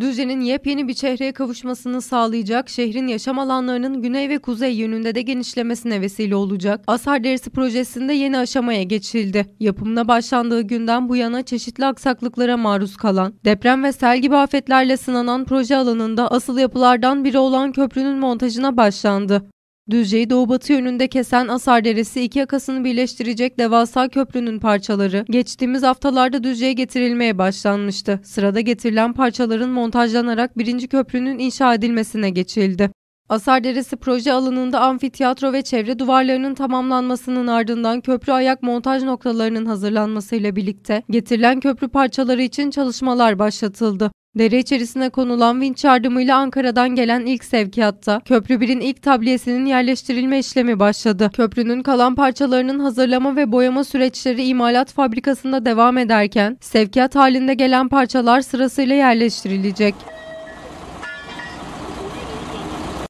Düzce'nin yepyeni bir çehreye kavuşmasını sağlayacak, şehrin yaşam alanlarının güney ve kuzey yönünde de genişlemesine vesile olacak. Asar Deresi projesinde yeni aşamaya geçildi. Yapımına başlandığı günden bu yana çeşitli aksaklıklara maruz kalan, deprem ve sel gibi afetlerle sınanan proje alanında asıl yapılardan biri olan köprünün montajına başlandı. Düzce'yi doğu-batı yönünde kesen Asar Deresi iki yakasını birleştirecek devasa köprünün parçaları geçtiğimiz haftalarda Düzce'ye getirilmeye başlanmıştı. Sırada getirilen parçaların montajlanarak birinci köprünün inşa edilmesine geçildi. Asar Deresi proje alanında amfiteyatro ve çevre duvarlarının tamamlanmasının ardından köprü ayak montaj noktalarının hazırlanmasıyla birlikte getirilen köprü parçaları için çalışmalar başlatıldı. Dere içerisine konulan vinç yardımıyla Ankara'dan gelen ilk sevkiyatta Köprü 1'in ilk tabliyesinin yerleştirilme işlemi başladı. Köprünün kalan parçalarının hazırlama ve boyama süreçleri imalat fabrikasında devam ederken sevkiyat halinde gelen parçalar sırasıyla yerleştirilecek.